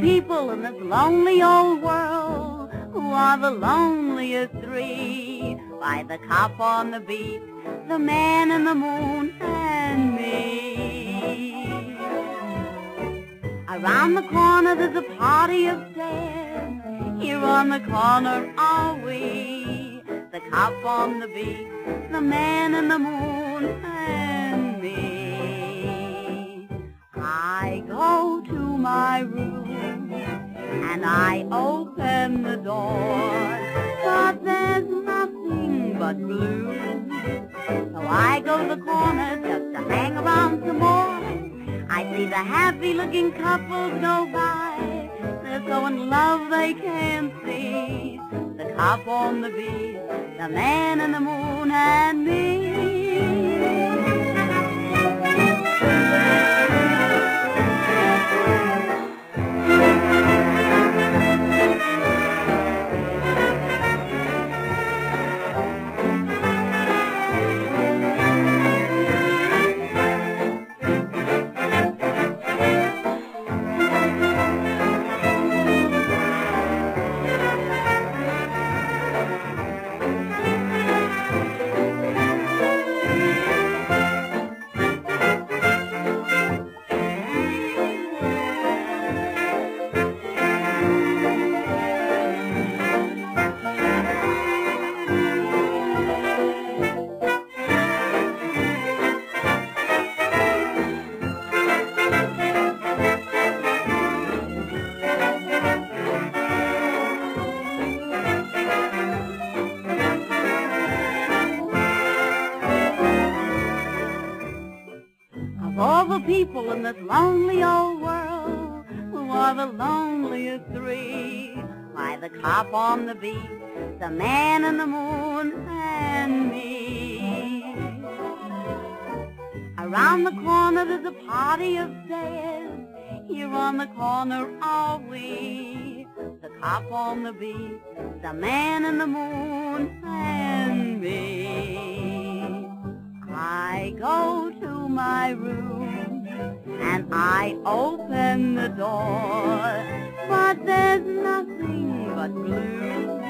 people in this lonely old world who are the loneliest three. By the cop on the beat, the man in the moon, and me. Around the corner there's a party upstairs. Here on the corner are we. The cop on the beat, the man in the moon, and me. I go to my room and I open the door, but there's nothing but blue. So I go to the corner just to hang around some more. I see the happy-looking couples go by. They're so in love they can't see. The cop on the beat, the man in the moon, and me. People in this lonely old world, who are the loneliest three? Why, the cop on the beat, the man in the moon, and me. Around the corner there's a party upstairs. Here on the corner are we. The cop on the beat, the man in the moon, and me. I go to my room I open the door, but there's nothing but blue.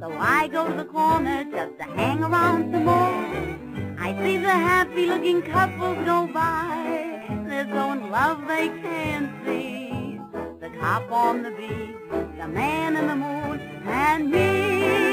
So I go to the corner just to hang around some more. I see the happy-looking couples go by. They're so in love they can't see. The cop on the beat, the man in the moon, and me.